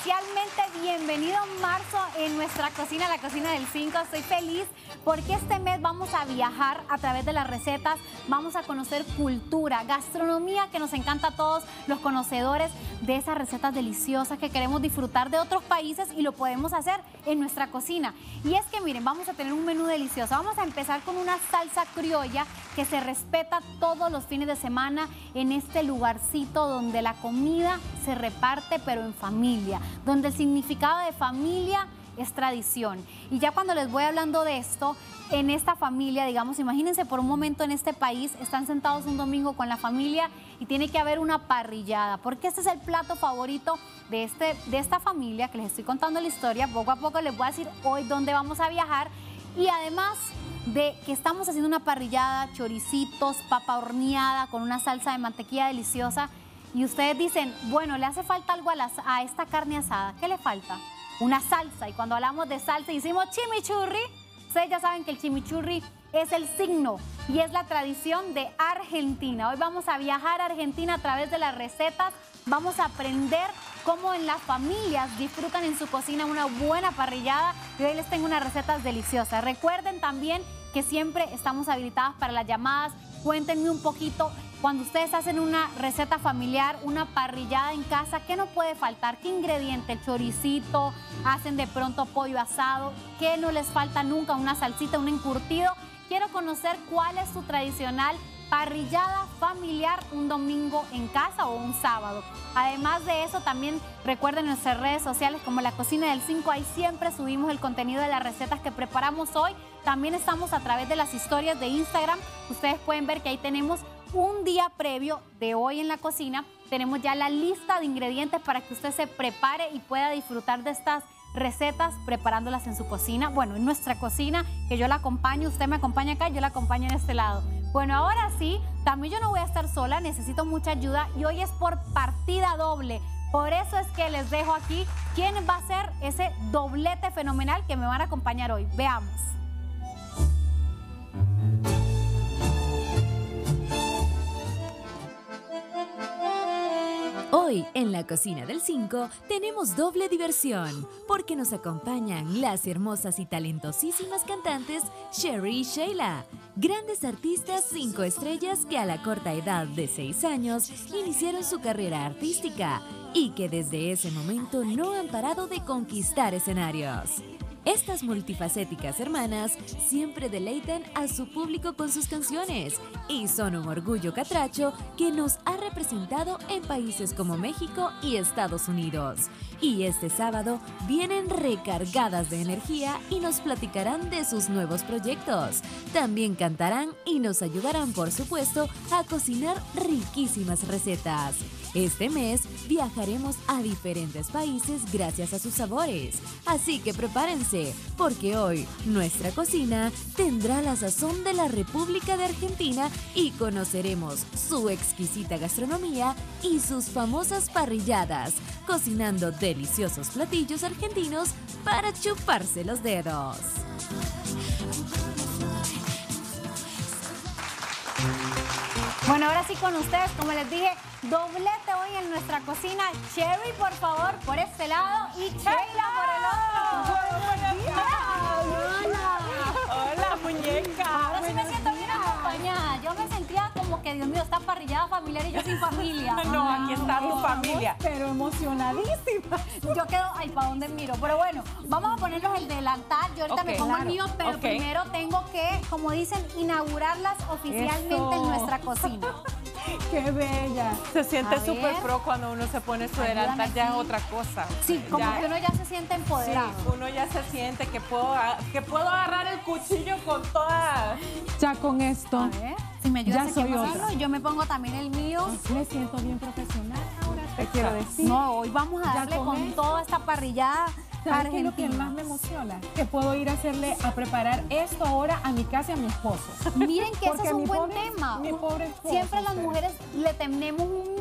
oficialmente bienvenido marzo en nuestra cocina, la cocina del 5. Estoy feliz porque este mes vamos a viajar a través de las recetas, vamos a conocer cultura, gastronomía que nos encanta a todos los conocedores de esas recetas deliciosas que queremos disfrutar de otros países y lo podemos hacer en nuestra cocina. Y es que miren, vamos a tener un menú delicioso. Vamos a empezar con una salsa criolla que se respeta todos los fines de semana en este lugarcito donde la comida se reparte pero en familia, donde el significado de familia es tradición. Y ya cuando les voy hablando de esto, en esta familia, digamos, imagínense por un momento en este país, están sentados un domingo con la familia y tiene que haber una parrillada, porque este es el plato favorito de, este, de esta familia que les estoy contando la historia. Poco a poco les voy a decir hoy dónde vamos a viajar y además de que estamos haciendo una parrillada, choricitos, papa horneada con una salsa de mantequilla deliciosa. Y ustedes dicen, bueno, le hace falta algo a, a esta carne asada. ¿Qué le falta? Una salsa. Y cuando hablamos de salsa y decimos chimichurri, ustedes ya saben que el chimichurri es el signo y es la tradición de Argentina. Hoy vamos a viajar a Argentina a través de las recetas. Vamos a aprender cómo en las familias disfrutan en su cocina una buena parrillada y hoy les tengo unas recetas deliciosas. Recuerden también que siempre estamos habilitadas para las llamadas. Cuéntenme un poquito cuando ustedes hacen una receta familiar, una parrillada en casa, ¿qué no puede faltar? ¿Qué ingrediente? El choricito, hacen de pronto pollo asado, ¿qué no les falta nunca? Una salsita, un encurtido. Quiero conocer cuál es su tradicional parrillada familiar un domingo en casa o un sábado. Además de eso, también recuerden nuestras redes sociales como La Cocina del 5, ahí siempre subimos el contenido de las recetas que preparamos hoy. También estamos a través de las historias de Instagram. Ustedes pueden ver que ahí tenemos un día previo de hoy en la cocina. Tenemos ya la lista de ingredientes para que usted se prepare y pueda disfrutar de estas recetas preparándolas en su cocina. Bueno, en nuestra cocina, que yo la acompaño, usted me acompaña acá, yo la acompaño en este lado. Bueno, ahora sí, también yo no voy a estar sola, necesito mucha ayuda y hoy es por partida doble. Por eso es que les dejo aquí quién va a ser ese doblete fenomenal que me van a acompañar hoy. Veamos. Hoy en la cocina del 5 tenemos doble diversión porque nos acompañan las hermosas y talentosísimas cantantes Sherry y Sheila, grandes artistas 5 estrellas que a la corta edad de 6 años iniciaron su carrera artística y que desde ese momento no han parado de conquistar escenarios. Estas multifacéticas hermanas siempre deleitan a su público con sus canciones y son un orgullo catracho que nos ha representado en países como México y Estados Unidos. Y este sábado vienen recargadas de energía y nos platicarán de sus nuevos proyectos. También cantarán y nos ayudarán, por supuesto, a cocinar riquísimas recetas. Este mes viajaremos a diferentes países gracias a sus sabores. Así que prepárense, porque hoy nuestra cocina tendrá la sazón de la República de Argentina y conoceremos su exquisita gastronomía y sus famosas parrilladas, cocinando deliciosos platillos argentinos para chuparse los dedos. Bueno, ahora sí con ustedes, como les dije, doblete hoy en nuestra cocina. Cherry, por favor, por este lado y Sheila por el otro. Que, Dios mío, está parrillada familiar y yo sin familia. No, aquí está tu familia. Pero emocionadísima. Yo quedo, ay, ¿para dónde miro? Pero bueno, vamos a ponernos el delantal. Yo ahorita me pongo el mío, pero primero tengo que, como dicen, inaugurarlas oficialmente Eso. en nuestra cocina. ¡Qué bella! Se siente súper pro cuando uno se pone su Ayúdame delantal, ya es otra cosa. Sí, como Ya- que uno ya se siente Sí, empoderado. uno ya se siente que puedo, que puedo agarrar el cuchillo con toda... Ya con esto A ver, si me ayudas Ya a quemarlo, yo me pongo también el mío. me siento bien profesional ahora, te quiero decir. No, hoy vamos a darle con toda esta parrillada ¿Sabes qué es lo que más me emociona? Que puedo ir a hacerle, a preparar esto ahora a mi casa y a mi esposo. Miren que ese es un buen pobre- tema. mi pobre esposo, Siempre las mujeres le tenemos un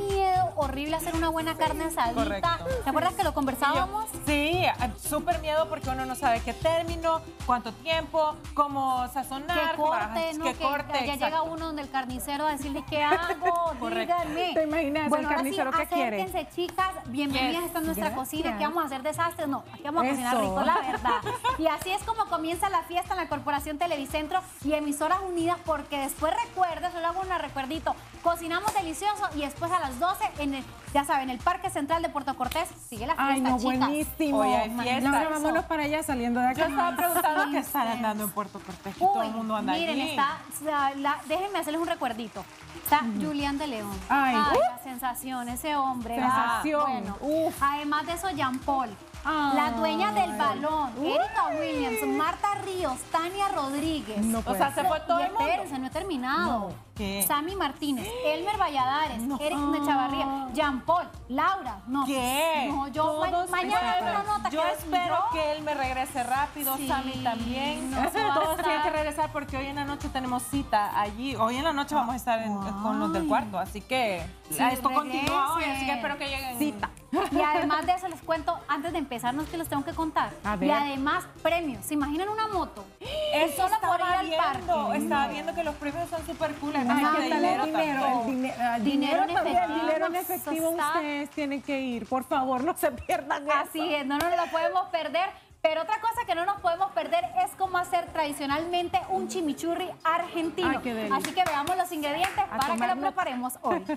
horrible hacer una buena carne asadita. Correcto. ¿Te acuerdas que lo conversábamos? Sí, ah, súper miedo porque uno no sabe qué término, cuánto tiempo, cómo sazonar, Que corte, ¿no? que Que corte, ya llega exacto. uno donde el carnicero a decirle qué hago, Correcto. díganme. ¿Te imaginas el bueno, ahora carnicero sí, qué quiere? acérquense, chicas, bienvenidas Yes. a nuestra Gracias. cocina, que vamos a hacer desastres, no, aquí vamos a cocinar rico, la verdad. Y así es como comienza la fiesta en la Corporación Televicentro y Emisoras Unidas, porque después recuerda, solo hago un recuerdito, cocinamos delicioso y después a las 12 en el, ya saben, el Parque Central de Puerto Cortés, sigue la fiesta, Ay, no, chicas. buenísimo. Hoy hay fiesta. Laura, vámonos para allá saliendo de acá. Yo estaba preguntando qué Sí, estarán sí. dando en Puerto Cortés, que todo Uy, el mundo anda miren, allí. está, la- la- déjenme hacerles un recuerdito. Está Julián de León. Ay. la sensación, ese hombre. ah, Sensación. bueno. Uf. Además de eso, Jean Paul. Ay. La dueña del balón, Erika Williams, Marta Ríos, Tania Rodríguez. No O sea, se fue todo y el mundo. espérense, no he terminado. ¿Qué? Sammy Martínez, Elmer Valladares, Eric Nechavarría, Jean Paul, Laura. No, ¿Qué? No, yo ma- mañana hay una nota Yo que espero yo- que él me regrese rápido, Sí, Sammy también. no, Todos tienen que regresar porque hoy en la noche tenemos cita allí. Hoy en la noche vamos a estar en- con los del cuarto, así que Sí, esto continúa hoy, así que espero que lleguen. Cita. Y además de eso les cuento, antes de empezar, no es que les tengo que contar. A Y además, premios. ¿Se imaginan una moto? Es Eso solo por ir al viendo, parque. estaba viendo que los premios son súper cool. Además ¿qué tal dinero el dinero? El dine- Dinero dinero también, efectivo, dinero en efectivo. está- Ustedes tienen que ir, por favor, no se pierdan eso. Así es, no nos lo podemos perder. Pero otra cosa que no nos podemos perder es cómo hacer tradicionalmente un chimichurri argentino. Ay, qué delicia. Así que veamos los ingredientes A para que lo preparemos hoy.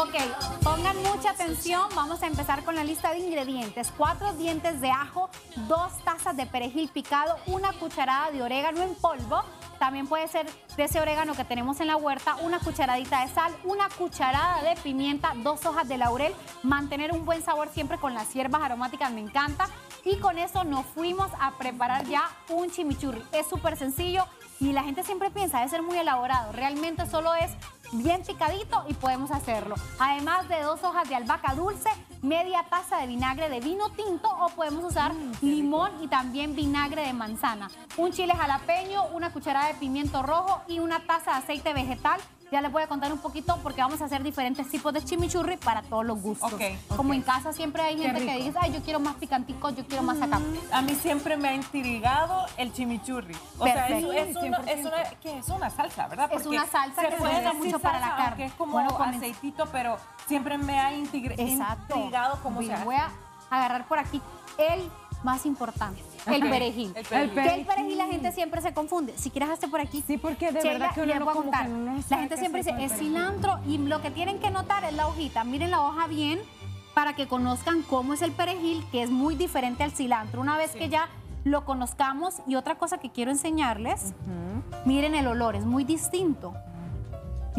Ok, pongan mucha atención. Vamos a empezar con la lista de ingredientes. Cuatro dientes de ajo, dos tazas de perejil picado, una cucharada de orégano en polvo. También puede ser de ese orégano que tenemos en la huerta, una cucharadita de sal, una cucharada de pimienta, dos hojas de laurel. Mantener un buen sabor siempre con las hierbas aromáticas, me encanta. Y con eso nos fuimos a preparar ya un chimichurri. Es súper sencillo y la gente siempre piensa, debe ser muy elaborado. Realmente solo es bien picadito y podemos hacerlo. Además de dos hojas de albahaca dulce, media taza de vinagre de vino tinto o podemos usar limón y también vinagre de manzana. Un chile jalapeño, una cucharada de pimiento rojo y una taza de aceite vegetal. Ya les voy a contar un poquito porque vamos a hacer diferentes tipos de chimichurri para todos los gustos. Ok, Como en casa siempre hay gente que dice, ay, yo quiero más picantico, yo quiero más acá. A mí siempre me ha intrigado el chimichurri. O sea, es, Perfecto. es, uno- es es una salsa, ¿verdad? Es una salsa que se puede usa decir mucho para la carne. es como Bueno, comencé- aceitito, pero siempre me ha intrigado cómo Bien, se hace. Voy a agarrar por aquí el más importante, el perejil. el Que perejil. el perejil la gente siempre se confunde. Si quieres hazte por aquí. Sí, porque de verdad que uno no como que no La gente siempre hacer dice, es el perejil". cilantro y lo que tienen que notar es la hojita. Miren la hoja bien para que conozcan cómo es el perejil, que es muy diferente al cilantro. Una vez que ya lo conozcamos y otra cosa que quiero enseñarles, miren el olor, es muy distinto.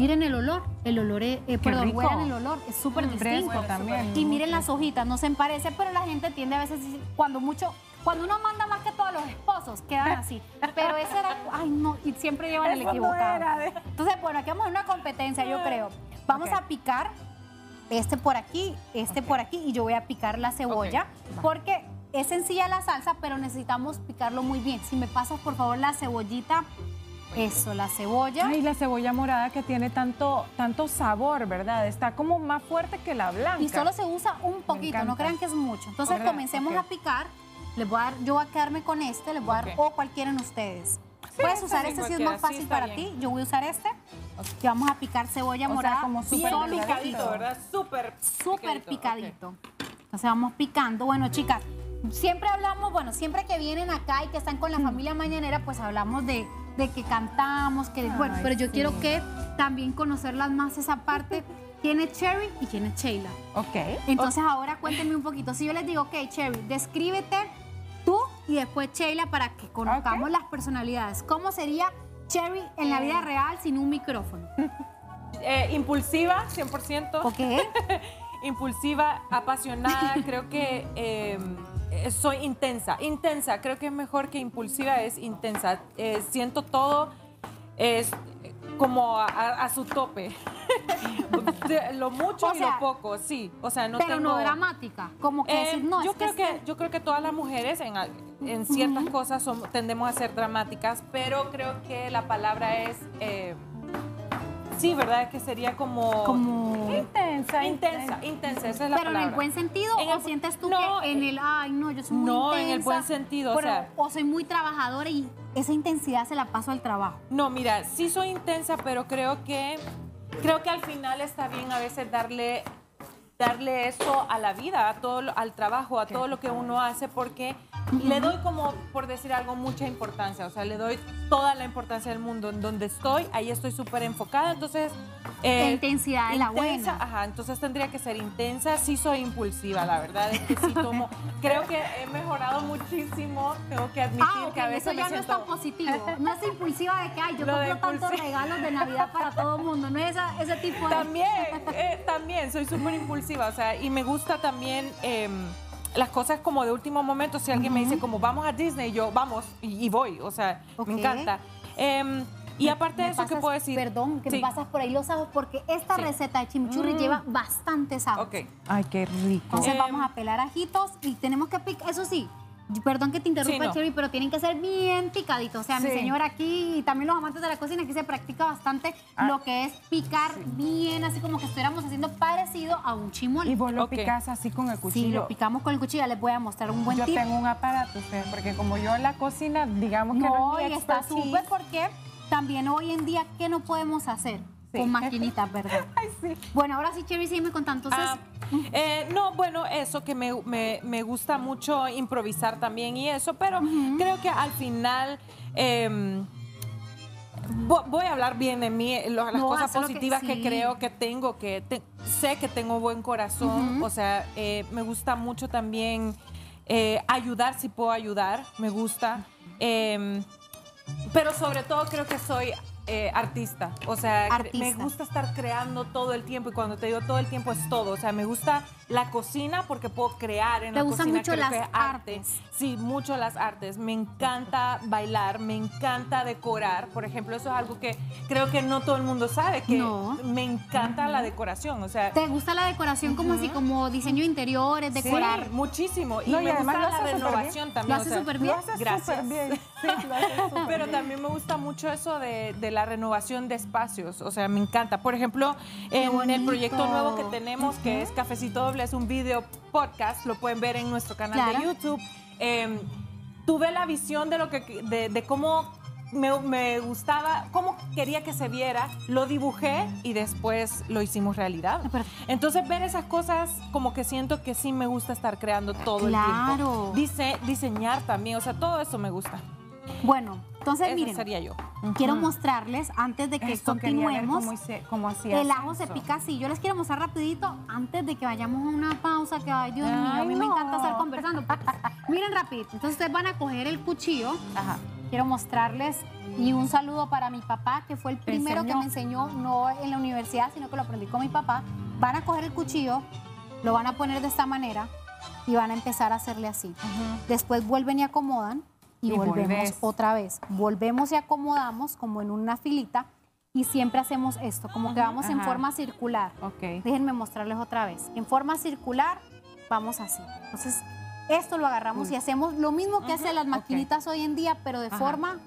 Miren el olor, el olor, es, eh, perdón, huelan el olor, es súper Mm, distinto. también. Y miren las hojitas, no se parece, pero la gente tiende a veces, decir, cuando mucho, cuando uno manda más que todos los esposos, quedan así. Pero ese era, ay no, y siempre llevan el Eso equivocado. de- Entonces, bueno, aquí vamos a una competencia, yo creo. Vamos a picar este por aquí, este por aquí, y yo voy a picar la cebolla, porque es sencilla la salsa, pero necesitamos picarlo muy bien. Si me pasas, por favor, la cebollita, eso, la cebolla. Ay, la cebolla morada que tiene tanto, tanto sabor, ¿verdad? Está como más fuerte que la blanca. Y solo se usa un poquito, no crean que es mucho. Entonces ¿Verdad? comencemos a picar. Les voy a dar, yo voy a quedarme con este, les voy a dar o cualquiera en ustedes. Puedes usar este si es más fácil para bien. ti. Yo voy a usar este. Y vamos a picar cebolla O sea, morada. como súper picadito. ¿verdad? Súper Súper picadito. Entonces vamos picando. Bueno, chicas, siempre hablamos, bueno, siempre que vienen acá y que están con la familia mañanera, pues hablamos de, de que cantamos, que bueno, Ay, pero yo sí. quiero que también conocerlas más esa parte. ¿Quién es Cherry y quién es Sheila? Ok. Entonces ahora cuéntenme un poquito. Si yo les digo, ok, Cherry, descríbete tú y después Sheila para que conozcamos las personalidades. ¿Cómo sería Cherry en la vida real sin un micrófono? Eh, impulsiva, 100%. ¿Ok? Impulsiva, apasionada, creo que eh, eh, soy intensa. Intensa, creo que es mejor que impulsiva, es intensa. Eh, siento todo es como a, a- a su tope. Lo mucho O y sea, lo poco, sí. O sea, no pero tengo... no dramática. Como que Eh, decir, no, yo es creo que, yo creo que todas las mujeres en, en ciertas cosas tendemos a ser dramáticas, pero creo que la palabra es eh, sí, verdad, es que sería como Como... Intensa, intensa, intensa, esa es la Pero en el buen sentido, En o el- sientes tú no, que en el, ay, no, yo soy muy no, intensa. en el buen sentido, o sea- o soy muy trabajadora y esa intensidad se la paso al trabajo. No, mira, sí soy intensa, pero creo que creo que al final está bien a veces darle darle eso a la vida, a todo al trabajo, a todo lo que uno hace, porque le doy como, por decir algo, mucha importancia. O sea, le doy toda la importancia del mundo. En donde estoy, ahí estoy súper enfocada. Entonces. eh, La intensidad es la buena. Ajá, entonces tendría que ser intensa. Sí soy impulsiva, la verdad es que sí tomo. creo que he mejorado muchísimo. Tengo que admitir Ah, ok, que a veces eso ya me no es tan positivo. No es impulsiva de que, ay, yo Lo de compro tantos regalos de Navidad para todo el mundo. No es esa- ese tipo de... También, eh, también, soy súper impulsiva, o sea, y me gusta también em, las cosas como de último momento, si alguien me dice como vamos a Disney, yo vamos y, y voy, o sea, me encanta. Em, y aparte de eso, ¿qué pasas- puedo decir? Perdón, que Sí. me pasas por ahí los ajos, porque esta Sí. receta de chimichurri lleva bastantes ajos. Ok. Ay, qué rico. Entonces Em, vamos a pelar ajitos y tenemos que picar, eso sí, perdón que te interrumpa, Sí, no. Pero tienen que ser bien picaditos. O sea, mi señora aquí y también los amantes de la cocina, aquí se practica bastante Ah. lo que es picar bien, así como que estuviéramos haciendo parecido a un chimol. Y vos lo Ok. picás así con el cuchillo. Sí, lo picamos con el cuchillo, ya les voy a mostrar un buen Yo tip. tengo un aparato, ustedes, porque como yo en la cocina, digamos que no, No, es y mi está expertise. súper porque también hoy en día, ¿qué no podemos hacer? Sí. Con maquinitas, ¿verdad? Ay, sí. Bueno, ahora sí, Cherry, sígueme contando. Entonces, Ah, eh, no, bueno, eso que me, me- me gusta mucho improvisar también y eso, pero creo que al final em, vo- voy a hablar bien de mí, las No, cosas que- positivas que, creo que tengo, que te- sé que tengo buen corazón, o sea, eh, me gusta mucho también eh, ayudar si puedo ayudar, me gusta. Em, pero sobre todo creo que soy eh, artista. O sea, Artista. me gusta estar creando todo el tiempo. Y cuando te digo todo el tiempo es todo. O sea, me gusta la cocina porque puedo crear en ¿Te la gustan cocina. mucho creo las que es arte. artes? Sí, mucho las artes. Me encanta bailar, me encanta decorar. Por ejemplo, eso es algo que creo que no todo el mundo sabe. Que No. me encanta la decoración. O sea, ¿te gusta la decoración como así, como diseño interiores, decorar? Sí, muchísimo. Y No, me además gusta la renovación también. ¿Lo súper bien? Haces Gracias. súper bien. Sí, lo haces súper Pero también me gusta mucho eso de, de la renovación de espacios, o sea, me encanta. Por ejemplo, en el proyecto nuevo que tenemos, que es Cafecito Doble, es un video podcast, lo pueden ver en nuestro canal Claro. de YouTube. Eh, tuve la visión de, lo que, de, de cómo me, me gustaba, cómo quería que se viera, lo dibujé y después lo hicimos realidad. Ah, Entonces, ver esas cosas, como que siento que sí me gusta estar creando todo el Claro. tiempo. Dice, diseñar también, o sea, todo eso me gusta. Bueno, entonces Esa miren, sería yo. quiero mostrarles antes de que continuemos. cómo, hice- cómo hacías El ajo se eso. pica así. Yo les quiero mostrar rapidito antes de que vayamos a una pausa que, ay, Dios mío, a Ay, mí me no. encanta estar conversando. Miren rapidito. Entonces ustedes van a coger el cuchillo. Ajá. Quiero mostrarles y un saludo para mi papá, que fue el primero que enseñó? me enseñó, no en la universidad, sino que lo aprendí con mi papá. Van a coger el cuchillo, lo van a poner de esta manera y van a empezar a hacerle así. Después vuelven y acomodan y, Y volvemos volvés. otra vez. Volvemos y acomodamos como en una filita y siempre hacemos esto, como que vamos en forma circular. Ok. Déjenme mostrarles otra vez. En forma circular, vamos así. Entonces, esto lo agarramos y hacemos lo mismo que hacen las maquinitas hoy en día, pero de Ajá. forma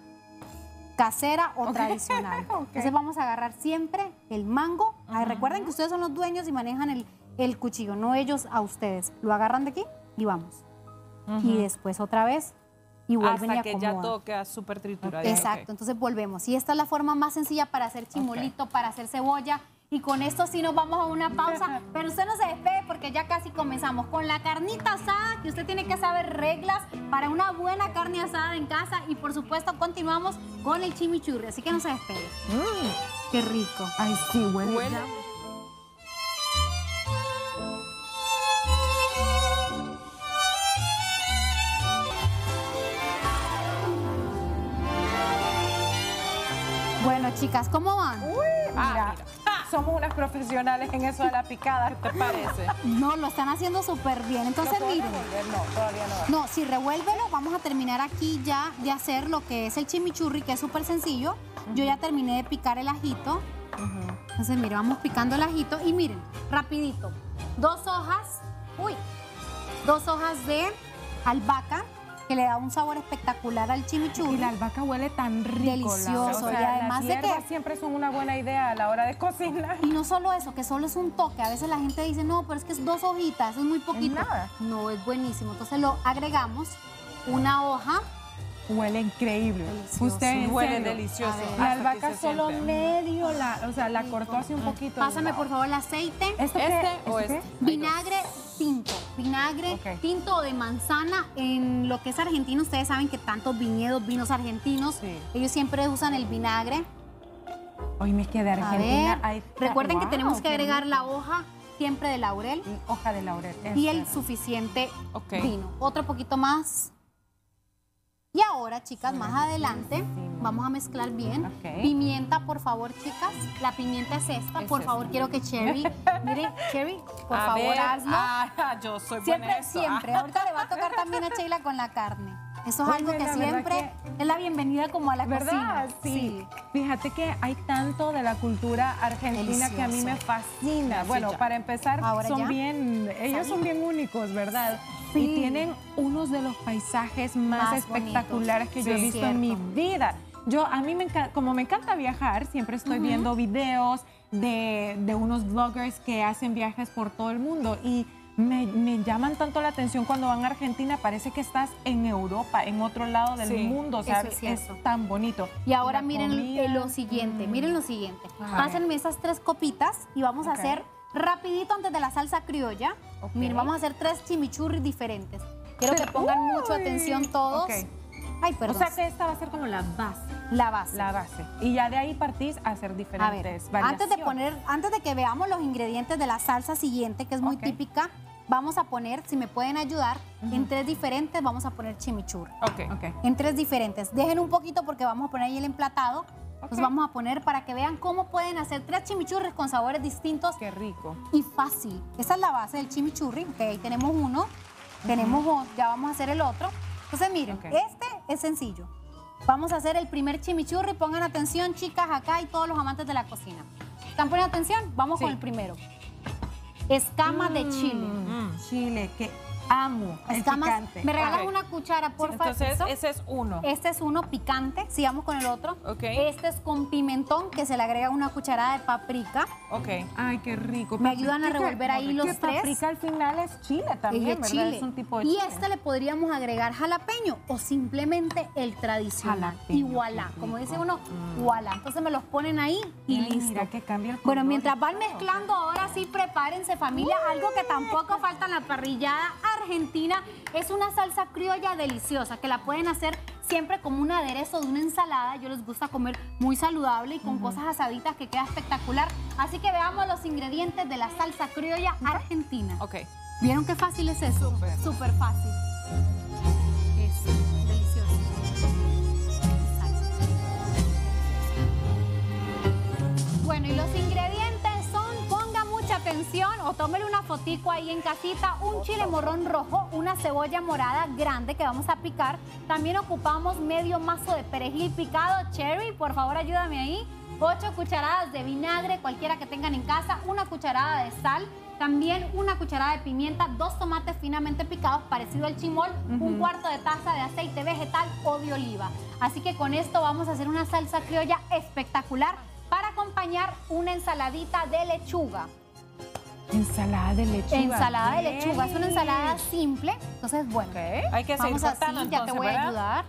casera o tradicional. Entonces, vamos a agarrar siempre el mango. Ay, recuerden que ustedes son los dueños y manejan el, el cuchillo, no ellos a ustedes. Lo agarran de aquí y vamos. Y después otra vez y vuelven Hasta y que ya todo queda súper triturado. Exacto, entonces volvemos. Y esta es la forma más sencilla para hacer chimolito, para hacer cebolla. Y con esto sí nos vamos a una pausa, pero usted no se despegue porque ya casi comenzamos con la carnita asada, que usted tiene que saber reglas para una buena carne asada en casa. Y por supuesto continuamos con el chimichurri, así que no se despegue. Qué rico. Ay, sí, huele. Huele. Bueno, chicas, ¿cómo van? Mira, somos unas profesionales en eso de la picada. ¿Te parece? No, lo están haciendo súper bien. Entonces, ¿Lo puedo miren. revolver? No, todavía no. No, si revuélvelo, vamos a terminar aquí ya de hacer lo que es el chimichurri, que es súper sencillo. Yo ya terminé de picar el ajito. Entonces, mire, vamos picando el ajito y miren, rapidito. Dos hojas, uy, dos hojas de albahaca que le da un sabor espectacular al Y chimichurri. la albahaca huele tan rico. Delicioso, Laura. O sea, y además las de que- siempre son una buena idea a la hora de cocinar. Y no solo eso, que solo es un toque. A veces la gente dice, no, pero es que es dos hojitas, es muy poquito. nada. No, es buenísimo. Entonces lo agregamos una hoja. Huele increíble. Delicioso. Usted Huele serio, delicioso. Ver. La albahaca solo siente. medio, la, o sea, la cortó así un poquito. Pásame por favor el aceite. ¿Esto ¿Este qué? o ¿Esto este? qué? Vinagre tinto, vinagre Ok. tinto o de manzana. En lo que es argentino, ustedes saben que tantos viñedos, vinos argentinos, Sí. ellos siempre usan el vinagre. Hoy me quedé A Argentina. ver, recuerden que tenemos que agregar la hoja siempre de laurel hoja de laurel. y el suficiente vino. Otro poquito más. Y ahora, chicas, más adelante vamos a mezclar bien. Pimienta, por favor, chicas. La pimienta es esta. Es por esta. favor, quiero que Cherry, miren, Cherry, por A favor, hazlo. ah, yo soy buena Siempre, en eso. siempre. Ah. Ahorita le va a tocar también a Sheila con la carne. Eso es algo que siempre es la bienvenida como a la ¿Verdad? cocina. Sí. Fíjate que hay tanto de la cultura argentina que a mí me fascina. Sí, bueno, para empezar, Ahora son ya. bien, ellos son bien únicos, ¿verdad? Sí. Y tienen unos de los paisajes más, Más espectaculares que yo he Sí, visto en mi vida. Yo, a mí me encanta, como me encanta viajar, siempre estoy viendo videos de, de unos vloggers que hacen viajes por todo el mundo y me, me llaman tanto la atención cuando van a Argentina, parece que estás en Europa, en otro lado del Sí, mundo, o sea, eso es tan bonito. Y ahora La miren comida, eh, lo siguiente, miren lo siguiente. Ajá. Pásenme esas tres copitas y vamos a hacer rapidito antes de la salsa criolla. Miren, vamos a hacer tres chimichurris diferentes. Quiero que pongan mucha Uy. atención todos. Ok. Ay, O perdón. sea que esta va a ser como la base. la base. La base. Y ya de ahí partís a hacer A ver, diferentes antes de variaciones. poner, antes de que veamos los ingredientes de la salsa siguiente, que es muy típica, vamos a poner, si me pueden ayudar, en tres diferentes vamos a poner chimichurri. Ok. Ok. En tres diferentes. Dejen un poquito porque vamos a poner ahí el emplatado. Los Ok. vamos a poner para que vean cómo pueden hacer tres chimichurris con sabores distintos Qué rico. y fácil. Esa es la base del chimichurri. Ok, ahí tenemos uno. Tenemos o- ya vamos a hacer el otro. Entonces, miren, este es sencillo. Vamos a hacer el primer chimichurri. Pongan atención, chicas, acá y todos los amantes de la cocina. ¿Están poniendo atención? Vamos Sí. con el primero. Escama de chile. Mm, Chile, que amo. Escamas. picante. ¿Me regalas una cuchara, por favor? Entonces, ese es uno. Este es uno picante. Sigamos con el otro. Ok. Este es con pimentón, que se le agrega una cucharada de paprika. Ok. Ay, qué rico. Me ayudan a revolver ahí los tres. paprika al final es chile también, Y de ¿verdad? chile. Es un tipo de y chile. este le podríamos agregar jalapeño o simplemente el tradicional. Jalapeño, y voilà, como dice uno, voilà. Entonces me los ponen ahí y Ay, listo. Mira que cambia el Bueno, color mientras y van mezclando, ahora sí prepárense familia, algo que tampoco falta en la parrillada argentina es una salsa criolla deliciosa que la pueden hacer siempre como un aderezo de una ensalada. Yo les gusta comer muy saludable y con cosas asaditas que queda espectacular. Así que veamos los ingredientes de la salsa criolla argentina. Ok. ¿Vieron qué fácil es eso? Súper. Súper fácil. Es delicioso. Bueno, y los ingredientes mucha atención o tómele una fotico ahí en casita, un chile morrón rojo, una cebolla morada grande que vamos a picar. También ocupamos medio mazo de perejil picado, cherry, por favor ayúdame ahí. 8 cucharadas de vinagre, cualquiera que tengan en casa, una cucharada de sal, también una cucharada de pimienta, dos tomates finamente picados, parecido al chimol, un cuarto de taza de aceite vegetal o de oliva. Así que con esto vamos a hacer una salsa criolla espectacular para acompañar una ensaladita de lechuga. Ensalada de lechuga. Ensalada de lechuga, es una ensalada simple, entonces bueno. Hay que seguir Vamos así, cortando ya te entonces, voy a ayudar.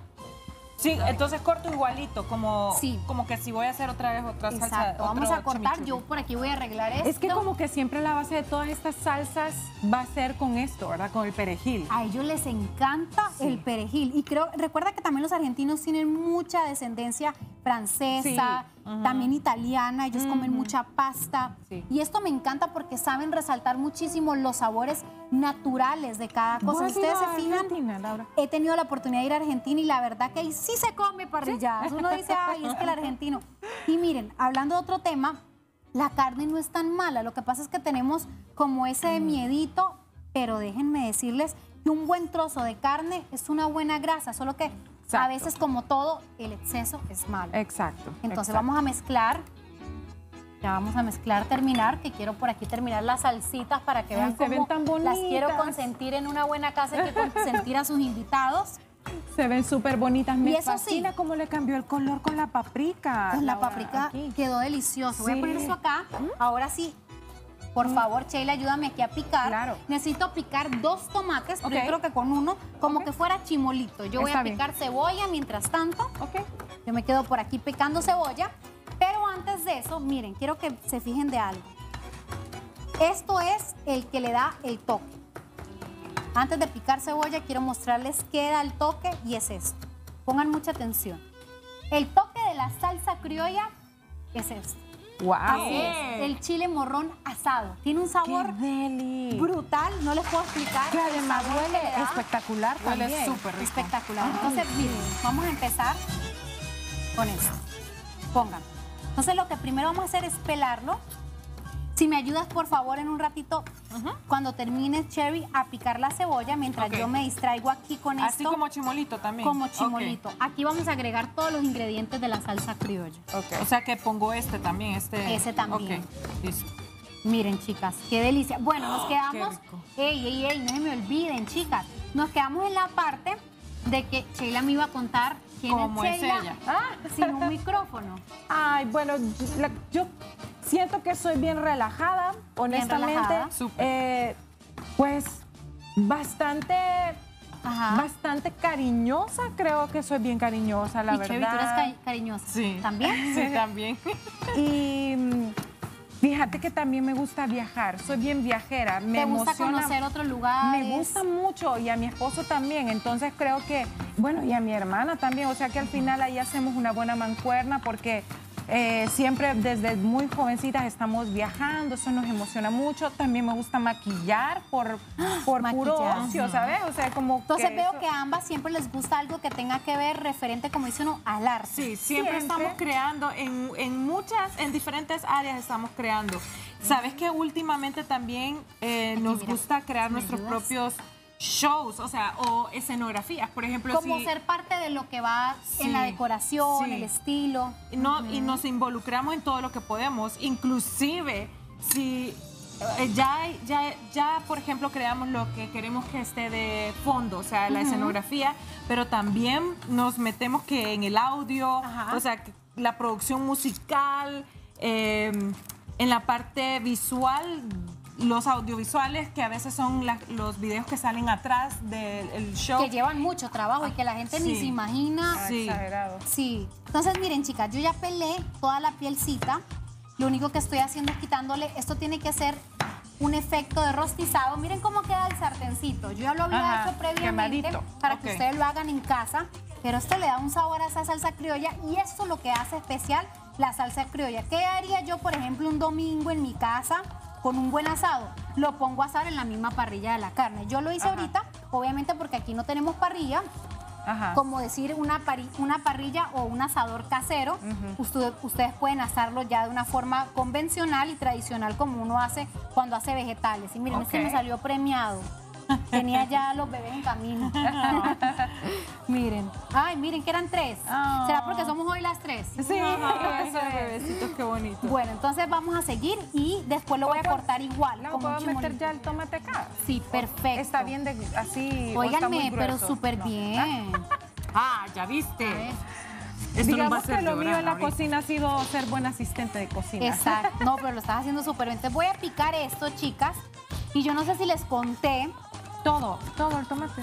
Sí, entonces corto igualito, como, Sí. como que si voy a hacer otra vez otra salsa. Exacto, vamos a cortar, chimichurri. yo por aquí voy a arreglar esto. Es que como que siempre la base de todas estas salsas va a ser con esto, ¿verdad? Con el perejil. A ellos les encanta el perejil. Y creo, recuerda que también los argentinos tienen mucha descendencia francesa, también italiana, ellos comen mucha pasta. Sí. Y esto me encanta porque saben resaltar muchísimo los sabores naturales de cada ¿Vos cosa. ustedes se fijan, Argentina, Laura? he tenido la oportunidad de ir a Argentina y la verdad que ahí sí se come parrilladas. Uno dice, ay, es que el argentino. Y miren, hablando de otro tema, la carne no es tan mala. Lo que pasa es que tenemos como ese Mm. miedito, pero déjenme decirles que un buen trozo de carne es una buena grasa, solo que a veces, como todo, el exceso es malo. Exacto. Entonces exacto. vamos a mezclar Ya vamos a mezclar, terminar, que quiero por aquí terminar las salsitas para que Ay, vean se ven cómo tan las quiero bonitas. consentir en una buena casa, hay que consentir a sus invitados. Se ven súper bonitas. Me Y eso sí. fascina cómo le cambió el color con la paprika. Con la paprika aquí. quedó delicioso. Voy a Sí. poner eso acá. Ahora sí, por favor, Sheila, ayúdame aquí a picar. Claro. Necesito picar dos tomates, pero Ok. yo creo que con uno, como que fuera chimolito. Yo voy a bien. picar cebolla mientras tanto. Ok. Yo me quedo por aquí picando cebolla. Pero antes de eso, miren, quiero que se fijen de algo. Esto es el que le da el toque. Antes de picar cebolla, quiero mostrarles qué da el toque y es esto. Pongan mucha atención. El toque de la salsa criolla es esto. Wow. Así es, el chile morrón asado. Tiene un sabor brutal, no les puedo explicar. Que además huele espectacular Huele también. súper rico. Espectacular. Entonces, miren, vamos a empezar con esto. Pongan. Entonces, lo que primero vamos a hacer es pelarlo. Si me ayudas, por favor, en un ratito, cuando termine Cherry, a picar la cebolla, mientras yo me distraigo aquí con Así esto. como chimolito también. como chimolito. Aquí vamos a agregar todos los ingredientes de la salsa criolla. Ok. O sea que pongo este también, este. Ese también. Ok, listo. Miren, chicas, qué delicia. Bueno, nos quedamos. rico. Ey, ey, ey, no se me olviden, chicas. Nos quedamos en la parte de que Sheila me iba a contar quién ¿Cómo es Sheila ella? sin un micrófono. Ay, bueno, yo- la- yo siento que soy bien relajada, honestamente. relajada. Súper. Eh, pues bastante, Ajá. bastante cariñosa, creo que soy bien cariñosa, la y Cherry, tú eres verdad. cari- cariñosa. Sí. ¿También? Sí, también. Y mm, fíjate que también me gusta viajar, soy bien viajera. Me ¿Te gusta emociona- conocer otros lugares? Me gusta mucho y a mi esposo también, entonces creo que, bueno, y a mi hermana también, o sea que al final ahí hacemos una buena mancuerna porque eh, siempre desde muy jovencitas estamos viajando, eso nos emociona mucho. También me gusta maquillar por, por puro Maquillar. ocio, ¿sabes? O sea, como Entonces que veo eso- que a ambas siempre les gusta algo que tenga que ver referente, como dice uno, al arte. Sí, siempre, Siempre. estamos creando, en, en muchas, en diferentes áreas estamos creando. Sabes que últimamente también eh, nos mira, gusta crear ¿me nuestros ayudas? propios shows, o sea, o escenografías, por ejemplo, Como si- ser parte de lo que va en la decoración, sí. el estilo. no, y nos involucramos en todo lo que podemos, inclusive si eh, ya, ya, ya, por ejemplo, creamos lo que queremos que esté de fondo, o sea, la escenografía, pero también nos metemos que en el audio, Ajá. o sea, la producción musical, eh, en la parte visual, los audiovisuales, que a veces son la- los videos que salen atrás del el show. Que llevan mucho trabajo y que la gente ni Sí. se imagina. Ah, Sí. exagerado. Sí. Entonces, miren, chicas, yo ya pelé toda la pielcita. Lo único que estoy haciendo es quitándole, esto tiene que ser un efecto de rostizado. Miren cómo queda el sartencito. Yo ya lo había Ajá, hecho previamente quemadito. para que Ok. ustedes lo hagan en casa, pero esto le da un sabor a esa salsa criolla y esto es lo que hace especial la salsa criolla. ¿Qué haría yo, por ejemplo, un domingo en mi casa con un buen asado? Lo pongo a asar en la misma parrilla de la carne. Yo lo hice Ajá. ahorita, obviamente porque aquí no tenemos parrilla, Ajá. como decir una, pari- una parrilla o un asador casero. Usted- ustedes pueden asarlo ya de una forma convencional y tradicional como uno hace cuando hace vegetales. Y miren, este me salió premiado. Tenía ya los bebés en camino. miren. Ay, miren que eran tres. Ah. ¿Será porque somos hoy las tres? Sí. Ay, esos bebecitos, qué bonito. Bueno, entonces vamos a seguir y después lo voy a ¿Puedo- cortar igual. ¿No un puedo meter ya el tomate acá? Sí, perfecto. Está bien de así. Óiganme, pero súper No. bien. Ah, ya viste. Esto nos va a Digamos hacer que lo mío en la ahorita. cocina ha sido ser buen asistente de cocina. Exacto. No, pero lo estás haciendo súper bien. Entonces voy a picar esto, chicas. Y yo no sé si les conté Todo, todo el tomate.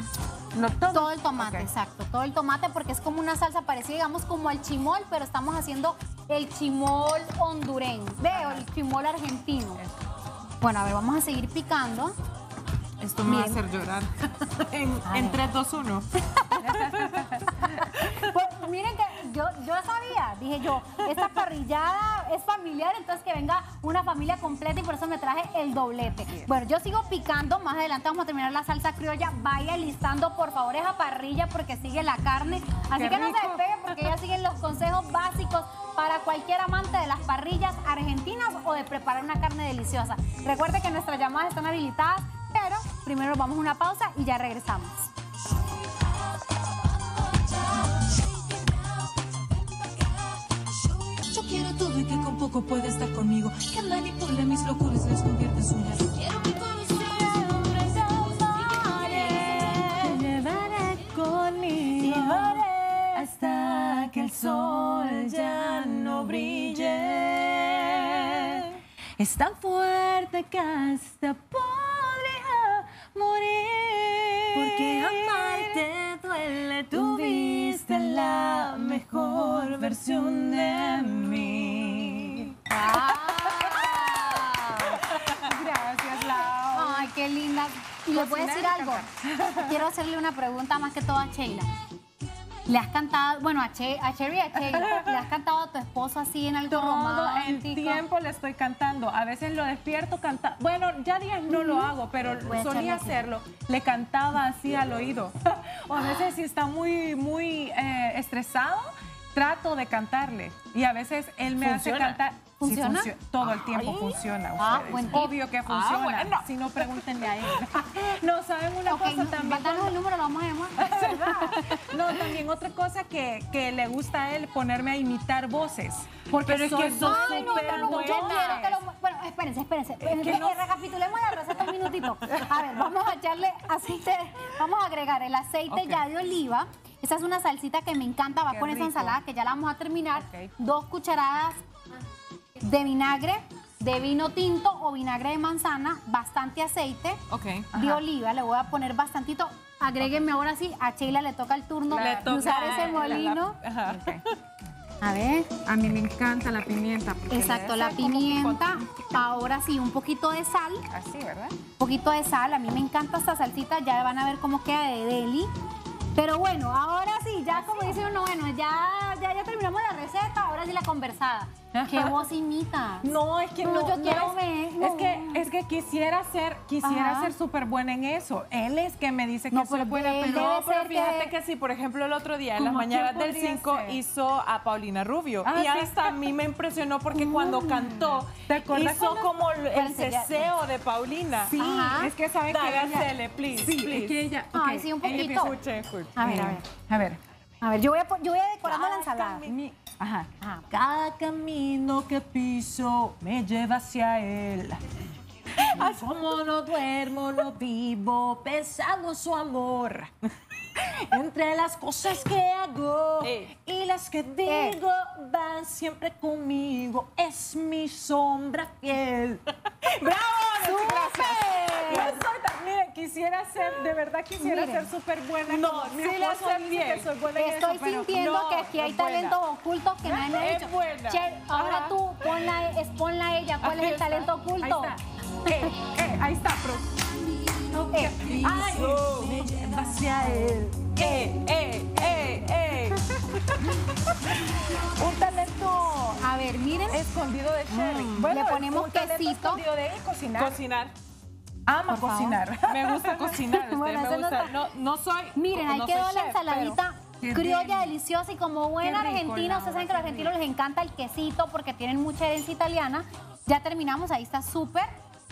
Lo- todo. todo el tomate, exacto. Todo el tomate porque es como una salsa parecida, digamos, como al chimol, pero estamos haciendo el chimol hondureño. Veo, el chimol argentino. Bueno, a ver, vamos a seguir picando. Esto me va a hacer llorar. en, A en ver. 3, 2, 1. Pues, miren que yo, yo sabía, dije yo, esta parrillada es familiar, entonces que venga una familia completa y por eso me traje el doblete. Bueno, yo sigo picando, más adelante vamos a terminar la salsa criolla. Vaya listando por favor esa parrilla porque sigue la carne. Así Qué que no se despegue porque ya siguen los consejos básicos para cualquier amante de las parrillas argentinas o de preparar una carne deliciosa. Recuerde que nuestras llamadas están habilitadas, pero primero vamos a una pausa y ya regresamos. Yo quiero todo y que con poco puede estar conmigo. que manipula mis locuras y las convierte en suyas. Quiero que conmigo hasta que el sol ya no brille. Es tan fuerte que hasta la mejor versión de mí. Gracias, Lau. Ay, qué linda. Y les voy a decir algo. Quiero hacerle una pregunta más que todo a Sheila. ¿Le has cantado, bueno, a, che, a Cherry a Sheila, ¿le has cantado a tu esposo así en algo Todo romántico? el tiempo le estoy cantando. A veces lo despierto cantando. Bueno, ya días no lo hago, pero Voy solía hacerlo. Le cantaba así al oído. o a veces si está muy, muy eh, estresado, trato de cantarle. Y a veces él me hace ¿Funciona? Sí, todo el tiempo funciona. Ah. Obvio que funciona. bueno. Si no, pregúntenle a él. no, ¿saben una cosa no, también? mándanos el número, lo vamos a llamar. No, también otra cosa que, que le gusta a él, ponerme a imitar voces. Porque Pero es que no, súper no, no, yo quiero que lo... Bueno, espérense, espérense. Recapitulemos la receta un minutito. A ver, vamos a echarle aceite, vamos a agregar el aceite ya de oliva. Esa es una salsita que me encanta, va Qué con esa ensalada que ya la vamos a terminar. Dos cucharadas de vinagre, de vino tinto o vinagre de manzana, bastante aceite Ok. de Ajá. oliva. Le voy a poner bastantito. Agréguenme ahora sí, a Sheila le toca el turno Le de toca usar la- ese la- molino. Ajá. A ver. A mí me encanta la pimienta. porque Exacto, la como pimienta. Ahora sí, un poquito de sal. Así, ¿verdad? Un poquito de sal. A mí me encanta esta salsita. Ya van a ver cómo queda de deli. Pero bueno, ahora sí, ya como dice uno, bueno, ya, ya, ya terminamos la receta. Ahora sí la conversada. ¿Qué voz imita? No, es que No, no. yo no quiero es, ver, no. Es que, es que quisiera ser, quisiera Ajá. ser súper buena en eso. Él es que me dice que No, soy pero buena, pero No, pero fíjate que- que... sí, por ejemplo, el otro día en las ¿Cómo mañanas del podría 5 ser? hizo a Paulina Rubio. Ah, y ¿sí? hasta a mí me impresionó porque cuando cantó, ¿Te acuerdas hizo cuando- como el ceseo de Paulina. Sí, Ajá. es que sabe que ella... Please, Sí, please. es que ella... Ay, sí, un poquito. empieza- Escuche, escuche. A ver, a Eh, ver. A ver. A ver, yo voy, a, yo voy a decorando la ensalada. Mi- Ajá. Ajá. Cada camino que piso me lleva hacia él. Como no duermo, no vivo, pensando en su amor. Entre las cosas que hago Eh. y las que digo van siempre conmigo. Es mi sombra fiel. ¡Bravo! Gracias. Yo soy tan- miren, quisiera ser, de verdad quisiera Miren. ser súper buena. No, mi sí la bien. que soy buena en Estoy eso, pero sintiendo no, que aquí hay talentos ocultos que nadie me ha dicho. buena. Ahora Ajá. tú ponla, ponla a ella. ¿Cuál Ahí es el está. talento Ahí oculto? está. Eh, eh, ahí está, pro. Eh, Ay, me lleva hacia él. ¡Eh, eh, eh, eh! Un talento a ver, miren. escondido de Sherry. Mm, le ponemos un talento quesito. escondido de él, cocinar. Cocinar. Ama Por favor. cocinar. Me gusta cocinar. Bueno, me eso no gusta. está- No, no soy. Miren, ahí no quedó la chef, ensaladita criolla deli. deliciosa y como buena rico, argentina, ustedes saben que a los argentinos les encanta el quesito porque tienen mucha herencia italiana. Ya terminamos, ahí está súper.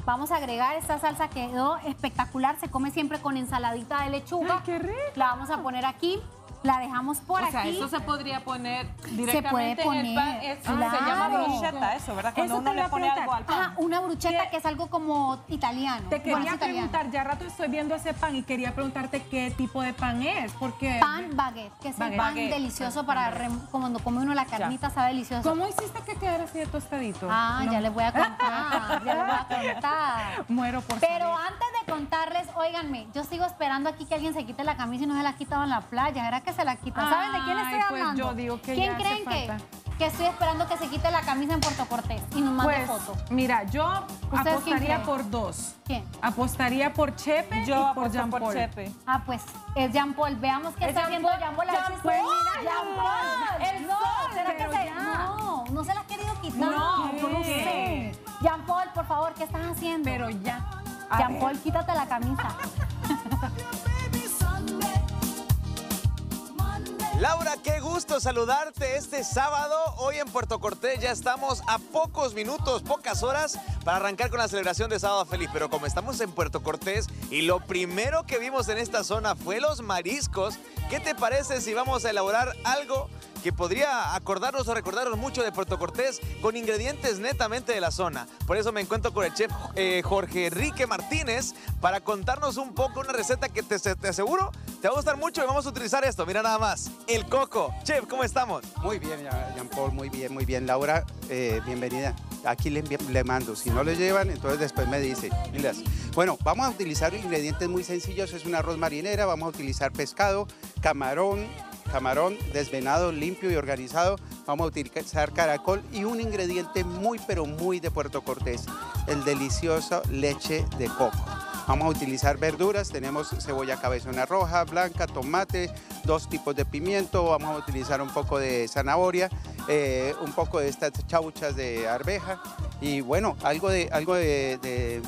Vamos a agregar esta salsa, quedó espectacular. Se come siempre con ensaladita de lechuga. Ay, qué rico. La vamos a poner aquí, la dejamos por O aquí. sea, eso se podría poner directamente puede en el pan. poner, Es- claro. Se llama brocheta eso, ¿verdad? Cuando Eso uno le a pone algo al pan. Ajá, una brucheta ¿Qué? que es algo como italiano. Te quería italiano. preguntar, ya rato estoy viendo ese pan y quería preguntarte qué tipo de pan es, porque... Pan baguette, que es el Baguette. pan Baguette. delicioso para cuando come uno la carnita, sabe delicioso. ¿Cómo hiciste que quedara así de tostadito? Ah, No. ya les voy a contar, ya les voy a contar. Muero por Pero saber. antes de contarles, óiganme, yo sigo esperando aquí que alguien se quite la camisa y no se la ha quitado en la playa. ¿Era que se la quita? ¿Saben de quién estoy pues hablando? yo digo que ¿Quién ya hace creen que, falta. que estoy esperando que se quite la camisa en Puerto Cortés y nos mande Pues, foto? mira, yo apostaría creen? por dos. ¿Quién? Apostaría por Chepe Yo y por apuesto Jean por Paul. Chepe. Ah, pues es Jean Paul. Veamos qué Es está Jean haciendo Paul. Jean Paul. Jean Paul. ¡Ay, Jean Paul! El no, sol, ¿será que pero se- ya. No, no se la has querido quitar. No, yo no sé. Jean Paul, por favor, ¿qué estás haciendo? Pero ya. A Jean ver. Paul, quítate la camisa. Laura, qué gusto saludarte este sábado. Hoy en Puerto Cortés ya estamos a pocos minutos, pocas horas para arrancar con la celebración de Sábado Feliz. Pero como estamos en Puerto Cortés y lo primero que vimos en esta zona fue los mariscos, ¿qué te parece si vamos a elaborar algo que podría acordarnos o recordarnos mucho de Puerto Cortés con ingredientes netamente de la zona. Por eso me encuentro con el chef eh, Jorge Enrique Martínez para contarnos un poco una receta que te, te aseguro te va a gustar mucho y vamos a utilizar esto. Mira nada más, el coco. Chef, ¿cómo estamos? Muy bien, Jean Paul, muy bien, muy bien. Laura, eh, bienvenida. Aquí le, le mando. Si no le llevan, entonces después me dice. Milas. Bueno, vamos a utilizar ingredientes muy sencillos. Es un arroz marinera. Vamos a utilizar pescado, camarón, camarón desvenado, limpio y organizado. Vamos a utilizar caracol y un ingrediente muy, pero muy de Puerto Cortés, el delicioso leche de coco. Vamos a utilizar verduras, tenemos cebolla cabezona roja, blanca, tomate, dos tipos de pimiento, vamos a utilizar un poco de zanahoria, eh, un poco de estas chauchas de arveja y bueno, algo de, algo de, de-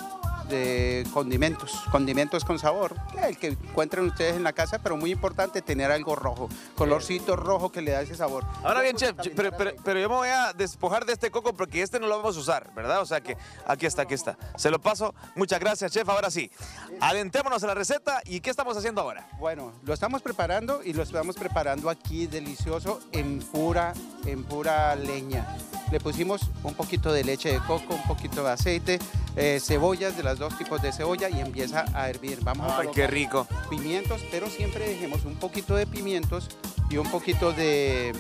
de condimentos, condimentos con sabor, que el que encuentren ustedes en la casa, pero muy importante tener algo rojo, colorcito rojo que le da ese sabor. Ahora bien, chef, pero yo me voy a despojar de este coco porque este no lo vamos a usar, ¿verdad? O sea que aquí está, aquí está. Se lo paso. Muchas gracias, chef. Ahora sí, adentrémonos a la receta. ¿Y qué estamos haciendo ahora? Bueno, lo estamos preparando y lo estamos preparando aquí delicioso en pura, en pura leña. Le pusimos un poquito de leche de coco, un poquito de aceite, eh, cebollas de los dos tipos de cebolla y empieza a hervir. Vamos a Ay, colocar qué rico. pimientos, pero siempre dejemos un poquito de pimientos y un poquito de,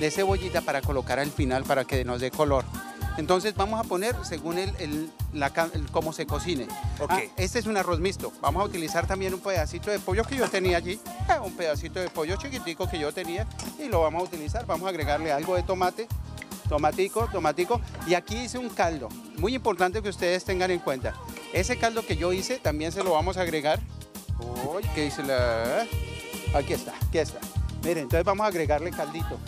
de cebollita para colocar al final para que nos dé color. Entonces vamos a poner según el, el- la ca- el cómo se cocine. Ok. Ah, este es un arroz mixto. Vamos a utilizar también un pedacito de pollo que yo tenía allí. eh, un pedacito de pollo chiquitico que yo tenía y lo vamos a utilizar. Vamos a agregarle algo de tomate. Tomatico, tomatico. Y aquí hice un caldo. Muy importante que ustedes tengan en cuenta. Ese caldo que yo hice también se lo vamos a agregar. Uy, ¿qué dice la...? Aquí está, aquí está. Miren, entonces vamos a agregarle caldito.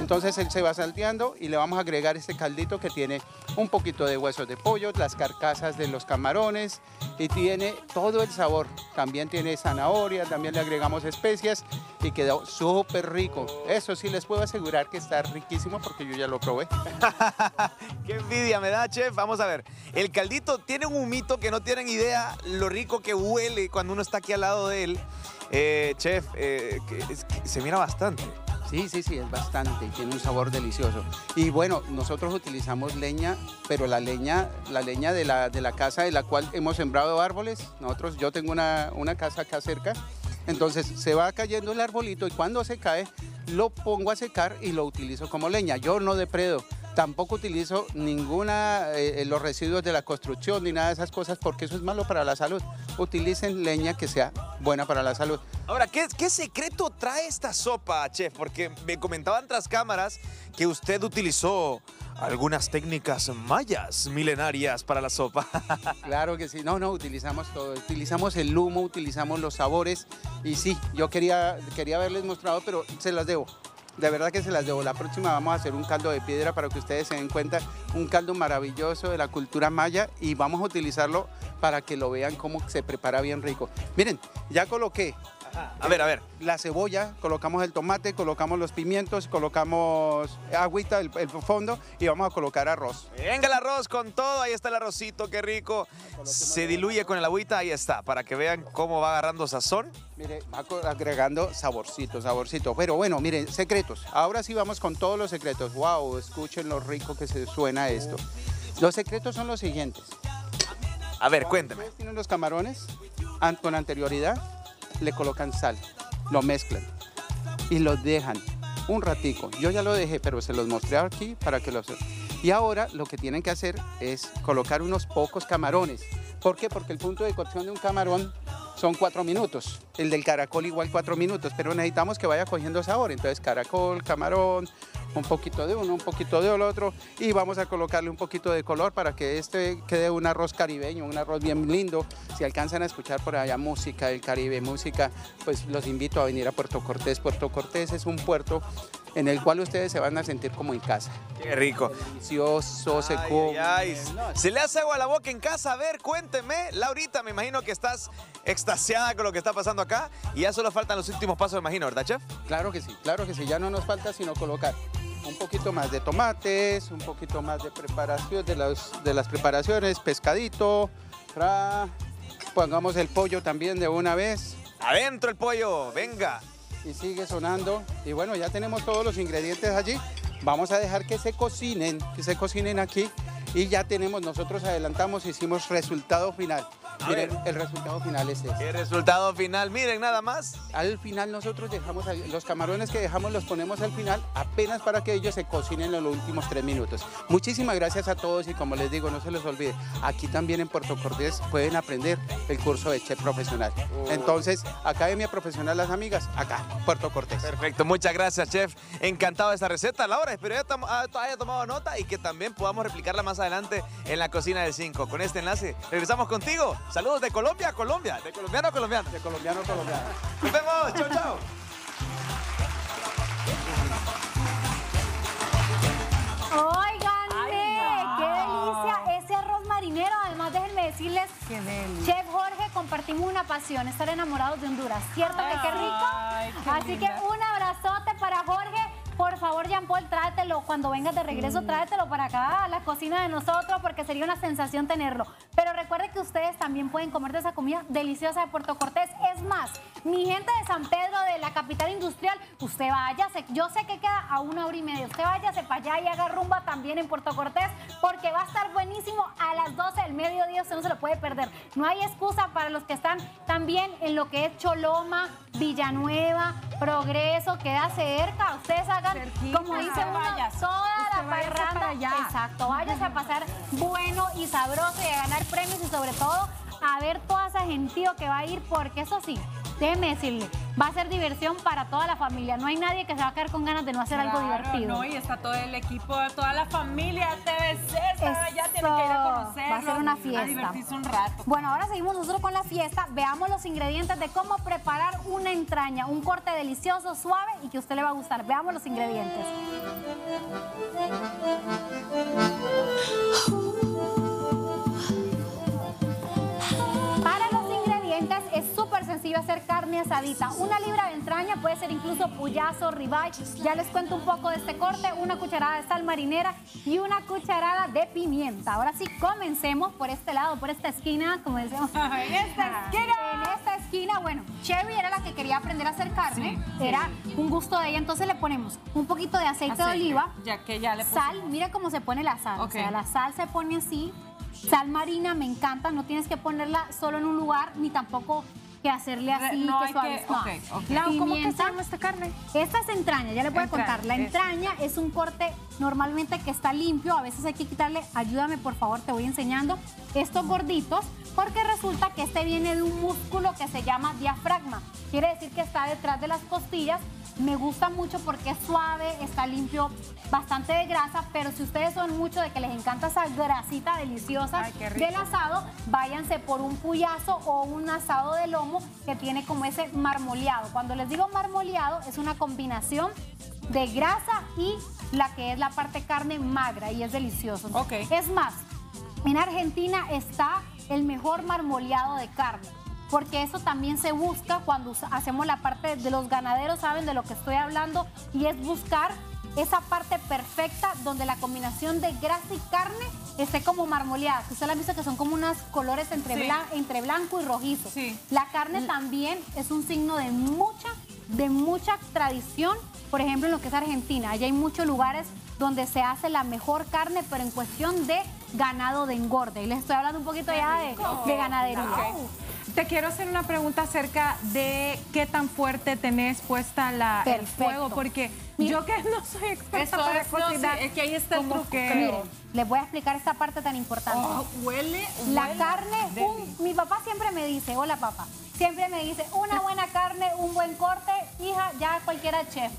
Entonces él se va salteando y le vamos a agregar este caldito que tiene un poquito de huesos de pollo, las carcasas de los camarones y tiene todo el sabor. También tiene zanahoria, también le agregamos especias y quedó súper rico. Eso sí les puedo asegurar que está riquísimo porque yo ya lo probé. Qué envidia me da, chef. Vamos a ver. El caldito tiene un humito que no tienen idea lo rico que huele cuando uno está aquí al lado de él. Eh, chef, eh, se mira bastante. Sí, sí, sí, es bastante y tiene un sabor delicioso. Y bueno, nosotros utilizamos leña, pero la leña, la leña de la, de la casa de la cual hemos sembrado árboles. Nosotros, yo tengo una, una casa acá cerca, entonces se va cayendo el arbolito y cuando se cae lo pongo a secar y lo utilizo como leña. Yo no depredo. Tampoco utilizo ninguna, eh, los residuos de la construcción ni nada de esas cosas porque eso es malo para la salud. Utilicen leña que sea buena para la salud. Ahora, ¿qué, ¿qué secreto trae esta sopa, chef? Porque me comentaban tras cámaras que usted utilizó algunas técnicas mayas milenarias para la sopa. Claro que sí, no, no, utilizamos todo, utilizamos el humo, utilizamos los sabores y sí, yo quería, quería haberles mostrado, pero se las debo. De verdad que se las debo. La próxima vamos a hacer un caldo de piedra para que ustedes se den cuenta, un caldo maravilloso de la cultura maya y vamos a utilizarlo para que lo vean cómo se prepara bien rico. Miren, ya coloqué A ver, a ver. la cebolla, colocamos el tomate, colocamos los pimientos, colocamos agüita, el, el fondo y vamos a colocar arroz. Venga el arroz con todo, ahí está el arrocito, qué rico. Se diluye con el agüita, ahí está, para que vean cómo va agarrando sazón. Mire, va agregando saborcito, saborcito. Pero bueno, miren, secretos. Ahora sí vamos con todos los secretos. Wow, escuchen lo rico que se suena esto. Los secretos son los siguientes. A ver, cuénteme. Ustedes tienen los camarones con anterioridad, le colocan sal, lo mezclan y los dejan un ratico. Yo ya lo dejé, pero se los mostré aquí para que los... Y ahora lo que tienen que hacer es colocar unos pocos camarones. ¿Por qué? Porque el punto de cocción de un camarón son cuatro minutos. El del caracol igual cuatro minutos, pero necesitamos que vaya cogiendo sabor. Entonces caracol, camarón, un poquito de uno, un poquito del otro y vamos a colocarle un poquito de color para que este quede un arroz caribeño, un arroz bien lindo. Si alcanzan a escuchar por allá música del Caribe, música, pues los invito a venir a Puerto Cortés. Puerto Cortés es un puerto en el cual ustedes se van a sentir como en casa. Qué rico. Delicioso, se come. ay. ¿Se le hace agua a la boca en casa? A ver, cuénteme. Laurita, me imagino que estás extasiada con lo que está pasando acá. Y ya solo faltan los últimos pasos, me imagino, ¿verdad, chef? Claro que sí, claro que sí. Ya no nos falta sino colocar un poquito más de tomates, un poquito más de preparación de, las de las preparaciones, pescadito, fra, pongamos el pollo también de una vez. Adentro el pollo, venga. Y sigue sonando. Y bueno, ya tenemos todos los ingredientes allí. Vamos a dejar que se cocinen, que se cocinen aquí. Y ya tenemos, nosotros adelantamos, hicimos resultado final. A Miren, ver. el resultado final es este. El resultado final, miren nada más. Al final nosotros dejamos, los camarones que dejamos los ponemos al final apenas para que ellos se cocinen en los últimos tres minutos. Muchísimas gracias a todos y como les digo, no se les olvide, aquí también en Puerto Cortés pueden aprender el curso de chef profesional. Entonces, Academia Profesional Las Amigas, acá, Puerto Cortés. Perfecto, muchas gracias, chef. Encantado de esta receta. Laura, espero tom- ah, haya tomado nota y que también podamos replicarla más adelante en la cocina del 5. Con este enlace, regresamos contigo. Saludos de Colombia a Colombia. De colombiano a colombiano. De colombiano a colombiano. Nos vemos. Chao, chao. Oigan, Ay, qué no. delicia ese arroz marinero. Además, déjenme decirles. Chef Jorge, compartimos una pasión, estar enamorados de Honduras. ¿Cierto que qué rico? Ay, qué Así linda. que un abrazote para Jorge. Por favor, Jean Paul, tráetelo. Cuando vengas de regreso, Mm. tráetelo para acá, a la cocina de nosotros, porque sería una sensación tenerlo. Pero recuerde que ustedes también pueden comer de esa comida deliciosa de Puerto Cortés. Es más, mi gente de San Pedro, de la capital industrial, usted váyase. Yo sé que queda a una hora y media. Usted váyase para allá y haga rumba también en Puerto Cortés, porque va a estar buenísimo a las 12 del mediodía. Usted no se lo puede perder. No hay excusa para los que están también en lo que es Choloma, Villanueva, Progreso, queda cerca. Ustedes hagan, Cerquita. como dice uno, vaya. toda la parranda. Exacto, váyase a pasar bueno y sabroso y a ganar premios y sobre todo a ver toda esa gentío que va a ir, porque eso sí, déjeme decirle, va a ser diversión para toda la familia. No hay nadie que se va a quedar con ganas de no hacer algo divertido. No, y está todo el equipo, toda la familia TVC, ya tienen que ir a conocerlo. Va a ser una A fiesta. divertirse un rato. Bueno, ahora seguimos nosotros con la fiesta. Veamos los ingredientes de cómo preparar una entraña, un corte delicioso, suave y que a usted le va a gustar. Veamos los ingredientes. Es súper sencillo hacer carne asadita. Una libra de entraña puede ser incluso puyazo, ribeye. Ya les cuento un poco de este corte. Una cucharada de sal marinera y una cucharada de pimienta. Ahora sí, comencemos por este lado, por esta esquina, como decíamos. En esta esquina. En esta esquina, bueno, Cherry era la que quería aprender a hacer carne. Era un gusto de ella. Entonces le ponemos un poquito de aceite, de oliva. Ya que ya le puse. Sal, mira cómo se pone la sal. O sea, la sal se pone así. Sal marina me encanta, no tienes que ponerla solo en un lugar, ni tampoco que hacerle así, No que que- no. ok, ok. Lau, ¿cómo que se Pimienta. llama esta carne? Esta es entraña, ya le voy a contar. La entraña es un corte normalmente que está limpio, a veces hay que quitarle, ayúdame por favor, te voy enseñando, estos gorditos, porque resulta que este viene de un músculo que se llama diafragma. Quiere decir que está detrás de las costillas. Me gusta mucho porque es suave, está limpio, bastante de grasa, pero si ustedes son mucho de que les encanta esa grasita deliciosa Ay, del asado, váyanse por un puyazo o un asado de lomo que tiene como ese marmoleado. Cuando les digo marmoleado, es una combinación de grasa y la que es la parte carne magra y es delicioso. Es más, en Argentina está el mejor marmoleado de carne. Porque eso también se busca cuando hacemos la parte de los ganaderos, saben de lo que estoy hablando, y es buscar esa parte perfecta donde la combinación de grasa y carne esté como marmoleada. Que usted la ha visto que son como unos colores entre, Sí. blan- entre blanco y rojizo. Sí. La carne también es un signo de mucha, de mucha tradición. Por ejemplo, en lo que es Argentina, allá hay muchos lugares donde se hace la mejor carne, pero en cuestión de ganado de engorde. Y les estoy hablando un poquito ya de, de ganadería. Ok. Te quiero hacer una pregunta acerca de qué tan fuerte tenés puesta la, el fuego, porque Mira. yo que no soy experta para es, no, sí, cocinar, es que ahí está el truco. Miren, les voy a explicar esta parte tan importante. Oh, huele, La huele carne, deli. un- mi papá siempre me dice, hola papá, siempre me dice, una buena carne, un buen corte, hija, ya cualquiera chef.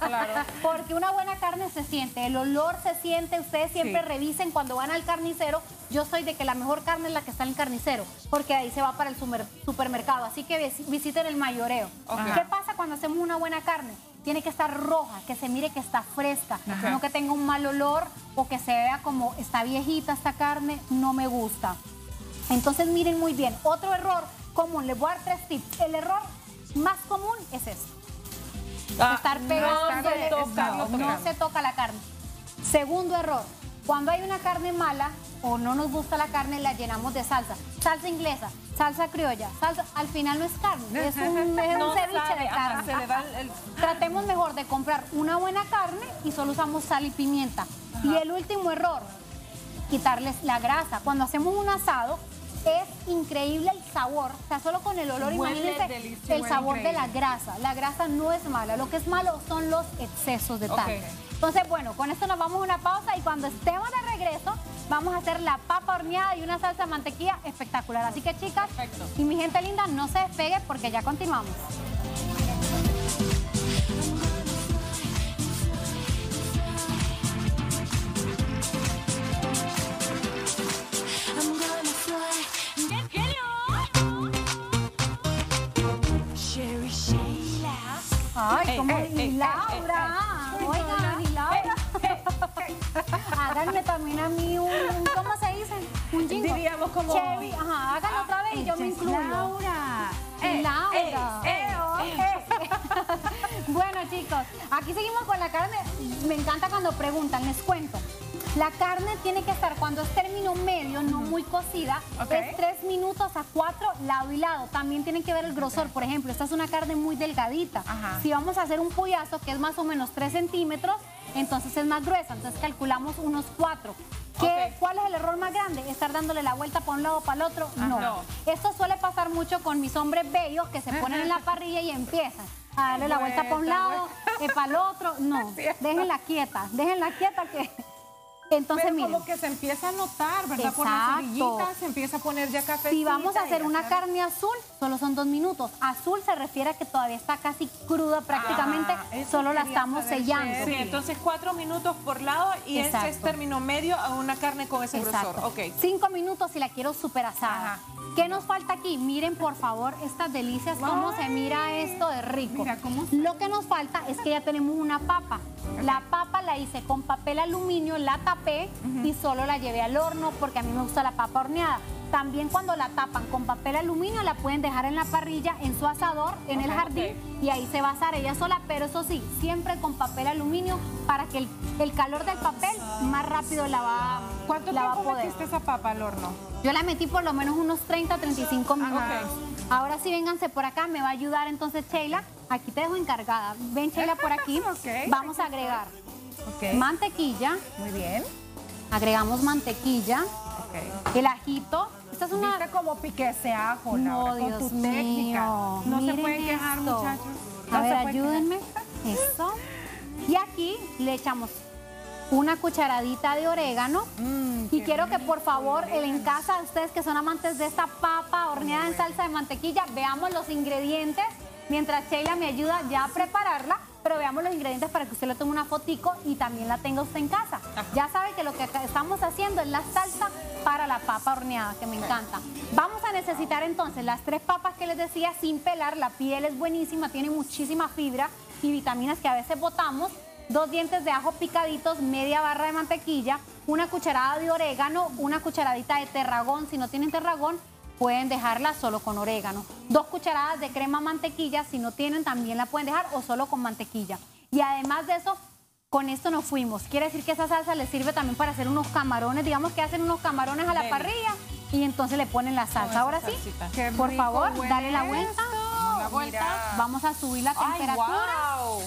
Claro. Porque una buena carne se siente, el olor se siente, ustedes siempre Sí. revisen cuando van al carnicero, yo soy de que la mejor carne es la que está en el carnicero, porque ahí se va para el supermercado, así que vis- visiten el mayoreo. ¿Qué pasa cuando hacemos una buena carne? Tiene que estar roja, que se mire que está fresca, no que tenga un mal olor o que se vea como está viejita esta carne, no me gusta. Entonces miren muy bien, otro error común, les voy a dar tres tips. El error más común es esto. Ah, estar no toca, no, no no se toca la carne. Segundo error, cuando hay una carne mala o no nos gusta la carne, la llenamos de salsa. Salsa inglesa, salsa criolla, salsa, al final no es carne, es un, es un ceviche sabe, de carne. se le va el- el- Tratemos mejor de comprar una buena carne y solo usamos sal y pimienta. Y el último error, quitarles la grasa. Cuando hacemos un asado, es increíble el sabor. O sea, solo con el olor, Huele imagínense el sabor de la grasa. La grasa no es mala. Lo que es malo son los excesos de tal. Entonces, bueno, con esto nos vamos a una pausa y cuando estemos de regreso, vamos a hacer la papa horneada y una salsa de mantequilla espectacular. Así que, chicas, Perfecto. y mi gente linda, no se despegue porque ya continuamos. Ay, Ey, como y ey, Laura. Oigan, Laura. Háganme también a mí un, ¿cómo se dice? Un jingle. Diríamos como- Cherry, ajá, háganlo otra vez y yo me incluyo. Laura. Laura. Eh, bueno, chicos, aquí seguimos con la carne. Me encanta cuando preguntan, les cuento. La carne tiene que estar cuando es término medio, no muy cocida, es tres minutos a cuatro lado y lado. También tienen que ver el grosor. Por ejemplo, esta es una carne muy delgadita. Ajá. Si vamos a hacer un pollazo que es más o menos 3 centímetros, entonces es más gruesa. Entonces calculamos unos 4. ¿Qué. ¿Cuál es el error más grande? ¿Estar dándole la vuelta para un lado o para el otro? No. No. Esto suele pasar mucho con mis hombres bellos que se ponen en la parrilla y empiezan a darle la vuelta para un lado, eh, para el otro. No, déjenla quieta, déjenla quieta que... Entonces, Pero miren. como que se empieza a notar, ¿verdad? Por Exacto. las cerillitas se empieza a poner ya café. Si vamos a hacer una carne azul, solo son dos minutos. Azul se refiere a que todavía está casi cruda prácticamente, Ah, solo la estamos sellando. Sí, entonces cuatro minutos por lado y ese es término medio a una carne con ese Exacto. grosor. Ok. Cinco minutos si la quiero súper asada. Ajá. ¿Qué nos falta aquí? Miren, por favor, estas delicias, cómo se mira esto de rico. Mira cómo se- Lo que nos falta es que ya tenemos una papa. La papa la hice con papel aluminio, la tapé y solo la llevé al horno porque a mí me gusta la papa horneada. También cuando la tapan con papel aluminio la pueden dejar en la parrilla, en su asador, en el Ok, jardín y ahí se va a asar ella sola, pero eso sí, siempre con papel aluminio para que el, el calor del papel más rápido la va, ¿Cuánto la va a tiempo poder. metiste esa papa al horno? Yo la metí por lo menos unos 30, 35 minutos. Ajá. Ahora sí, vénganse por acá, me va a ayudar entonces Sheila. Aquí te dejo encargada. Ven Sheila por aquí. Vamos a agregar Ok. mantequilla. Muy bien. Agregamos mantequilla. El ajito. Esta es una... Viste cómo piqué ese ajo, No, Laura, con Dios tu mío. técnica. No se Miren pueden quejar, esto. muchachos. A No se ver, ayúdenme. Eso. Y aquí le echamos una cucharadita de orégano. Mm, y quiero que por favor, el en casa, ustedes que son amantes de esta papa horneada en salsa de mantequilla, veamos los ingredientes. Mientras Sheila me ayuda ya a prepararla, pero veamos los ingredientes para que usted le tome una fotico y también la tenga usted en casa. Ya sabe que lo que estamos haciendo es la salsa para la papa horneada, que me encanta. Vamos a necesitar entonces las tres papas que les decía sin pelar. La piel es buenísima, tiene muchísima fibra y vitaminas que a veces botamos. Dos dientes de ajo picaditos, media barra de mantequilla, una cucharada de orégano, una cucharadita de terragón. Si no tienen terragón, pueden dejarla solo con orégano. Dos cucharadas de crema mantequilla, si no tienen también la pueden dejar o solo con mantequilla. Y además de eso, con esto nos fuimos. Quiere decir que esa salsa les sirve también para hacer unos camarones, digamos que hacen unos camarones a la parrilla y entonces le ponen la salsa. Ahora sí. Qué por rico favor, dale la vuelta. esto. La vuelta. Mira. Vamos a subir la ¡Ay, temperatura. wow!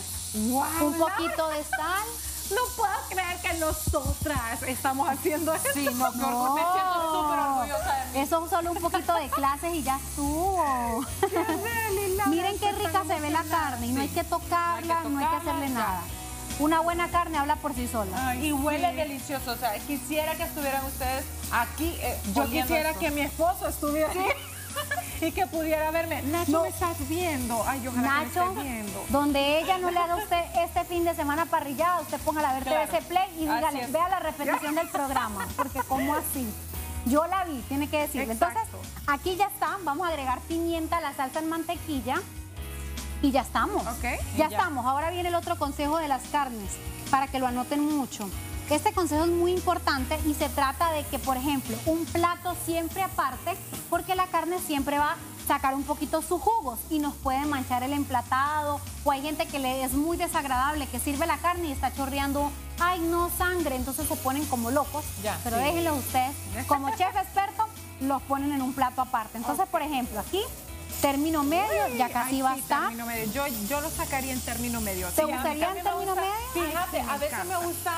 Wow, Un poquito de sal. No puedo creer que nosotras estamos haciendo esto. Sí, no, qué orgullo. me siento súper orgullosa de mí. Eso es solo un poquito de clases y ya estuvo. Miren qué rica se ve la carne y no hay que tocarla, no hay que, tocarla, hacerle nada. Una buena carne habla por sí sola. y huele delicioso. O sea, quisiera que estuvieran ustedes aquí. eh, Yo quisiera esto. que mi esposo estuviera aquí y que pudiera verme. Nacho, No. ¿me estás viendo? Ay, que Nacho, me viendo. donde ella no le haga usted este fin de semana parrillada, usted póngala a ver Claro. TVC Play y dígale, vea la repetición del programa, porque ¿cómo así? Yo la vi, tiene que decirle. Entonces, aquí ya está, vamos a agregar pimienta a la salsa en mantequilla y ya estamos. Ok. Ya, Y ya. estamos. Ahora viene el otro consejo de las carnes, para que lo anoten mucho. Este consejo es muy importante y se trata de que, por ejemplo, un plato siempre aparte, porque la carne siempre va sacar un poquito sus jugos y nos pueden manchar el emplatado o hay gente que le es muy desagradable que sirve la carne y está chorreando, ay no sangre, entonces se ponen como locos, Ya, pero sí. déjenlo ustedes, como chef experto, los ponen en un plato aparte. Entonces, por ejemplo, aquí, término medio, ya casi Ay, va a estar. término medio. Yo, yo lo sacaría en término medio. ¿Te Sí, a gustaría en término gusta. medio? Fíjate, Sí, me a veces me gusta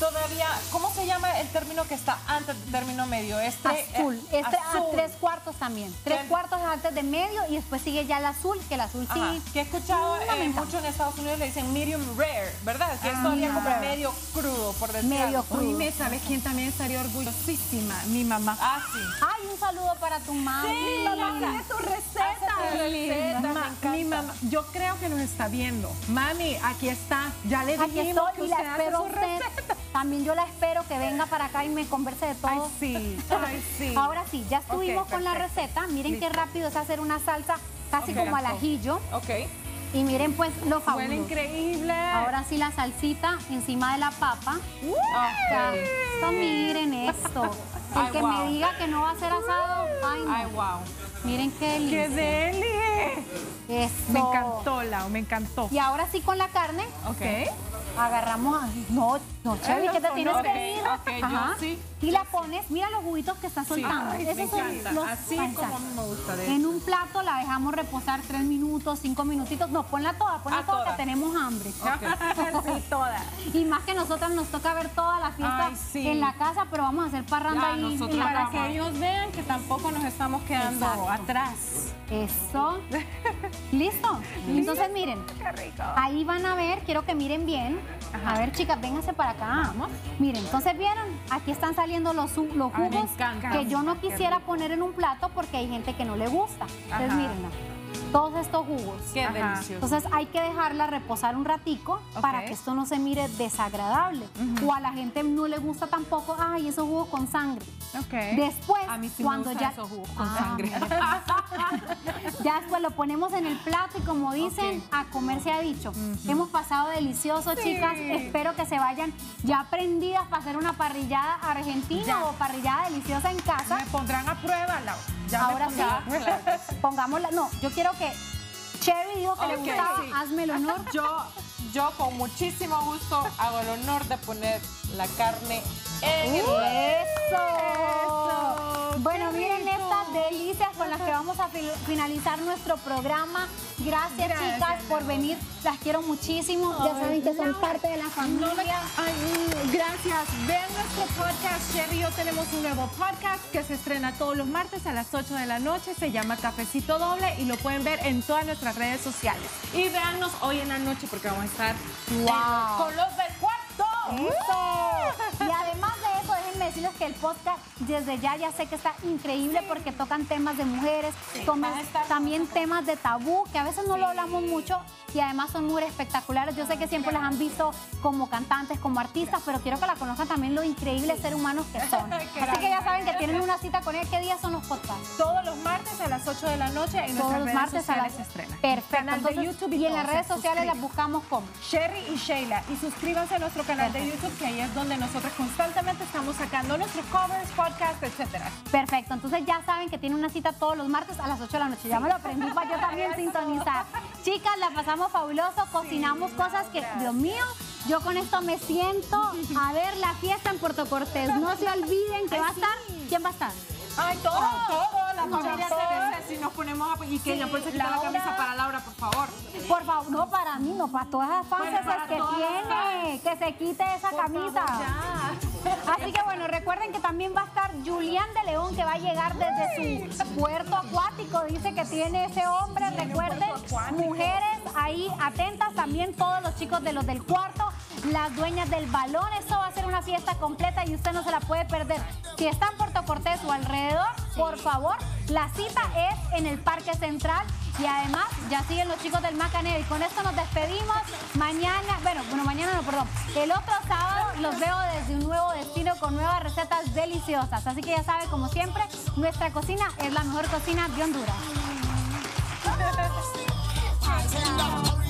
todavía, ¿cómo se llama el término que está antes del término medio? Este, Azul, eh, este a azul. tres cuartos también. Tres ¿Qué? cuartos antes de medio y después sigue ya el azul, que el azul sí. Ajá, que he escuchado eh, mucho en Estados Unidos le dicen medium rare, ¿verdad? Que es todavía como medio crudo, por decir Medio crudo. Oíme, ¿sabes quién también estaría orgullosísima? Mi mamá. Ah, sí. Ay, un saludo para tu mami. Mi mamá tiene su receta. Receta, mi mamá, yo creo que nos está viendo. Mami, aquí está. Ya le Aquí dijimos estoy que usted hace su receta. También yo la espero que venga para acá y me converse de todo. Ay, sí. Ay, sí. Ahora sí, ya estuvimos con la receta. Miren qué rápido es hacer una salsa casi como al ajillo. Ok. Y miren pues lo Huele fabuloso. increíble. Ahora sí la salsita encima de la papa. Esto, miren esto. El Ay, que wow. me diga que no va a ser asado, ay no. Ay, wow. Miren qué ¡Qué delicia. deli! Eso. Me encantó, Lau, me encantó. Y ahora sí con la carne, Ok. agarramos, no, no, Chevy, los que te tienes que ir. yo sí. Y la pones, mira los juguitos que está soltando. Ay, Esos me son encanta. los Así paisanos. como a mí me gusta de En un plato la dejamos reposar tres minutos, cinco minutitos. No, ponla toda, ponla Ah, toda, toda. que tenemos hambre. sí, toda. Y más que nosotras nos toca ver toda la fiesta Ay, sí. en la casa, pero vamos a hacer parranda Ya, ahí en la Para casa. que ellos vean que tampoco nos estamos quedando. Atrás. Eso. ¿Listo? Entonces miren, Qué rico. ahí van a ver, quiero que miren bien. A ver, chicas, vénganse para acá. Miren, entonces vieron, aquí están saliendo los, los jugos que yo no quisiera poner en un plato porque hay gente que no le gusta. Entonces Ajá. miren, todos estos jugos. Qué Ajá. delicioso. Entonces hay que dejarla reposar un ratico para que esto no se mire desagradable. O a la gente no le gusta tampoco, ay, esos jugos con sangre. Ok. Después, A mí sí me cuando gustan ya esos jugos con Ah, sangre. ya después lo ponemos en el plato y como dicen, a comer se ha dicho. Hemos pasado delicioso, chicas. Espero que se vayan ya aprendidas para hacer una parrillada argentina Ya. o parrillada deliciosa en casa. Me pondrán a prueba, Lau. Ya me Ahora sí, prueba. pongámosla. No, yo quiero que Cherry dijo que le gustaba. sí. Hazme el honor. Yo, yo con muchísimo gusto hago el honor de poner la carne en el ¡Eso! Bueno, miren estas delicias con las que vamos a fi- finalizar nuestro programa. Gracias, Gracias, chicas, por venir. Las quiero muchísimo. ya saben que son parte de la No me- familia. Ay, mm, gracias. Vean nuestro podcast. Sherry y yo tenemos un nuevo podcast que se estrena todos los martes a las 8 de la noche. Se llama Cafecito Doble y lo pueden ver en todas nuestras redes sociales. Y véannos hoy en la noche porque vamos a estar ¡Wow! con los del cuarto. ¡Eso! Y además decirles que el podcast desde ya ya sé que está increíble porque tocan temas de mujeres, toman también temas de tabú, que a veces no lo hablamos mucho y además son mujeres espectaculares. Yo sé que siempre las han visto como cantantes, como artistas, pero quiero que la conozcan también lo increíbles seres humanos que son. Así que ya saben que tienen una cita con él. ¿Qué días son los podcasts? todos los martes a las 8 de la noche en Todos los martes a las estrena. Perfecto. Canal de Entonces, YouTube y en las redes sociales las buscamos como. Sherry y Sheila. Y suscríbanse a nuestro canal de YouTube, que ahí es donde nosotros constantemente estamos sacando nuestros covers, podcasts, etcétera. Perfecto, entonces ya saben que tiene una cita todos los martes a las 8 de la noche. Ya me lo aprendí para yo también sintonizar. Chicas, la pasamos fabuloso, cocinamos cosas que, Dios mío, yo con esto me siento a ver la fiesta en Puerto Cortés. No se olviden que va a estar. ¿Quién va a estar? Ay, todo, todo, la familia. Teresa, si nos ponemos a... Y que ella por eso quita la camisa para Laura, por favor. Por favor, no para mí, no para todas las fans Bueno, esas que tiene, que se quite esa camisa. Así que bueno, recuerden que también va a estar Julián de León que va a llegar desde su puerto acuático. Dice que tiene ese hombre, recuerden, mujeres ahí atentas, también todos los chicos de los del cuarto, las dueñas del balón. Esto va a ser una fiesta completa y usted no se la puede perder. Si está en Puerto Cortés o alrededor, por favor, la cita es en el Parque Central. Y además, ya siguen los chicos del Macanero. Y con esto nos despedimos. Mañana, bueno, bueno, mañana no, perdón. El otro sábado los veo desde un nuevo destino con nuevas recetas deliciosas. Así que ya sabe, como siempre, nuestra cocina es la mejor cocina de Honduras.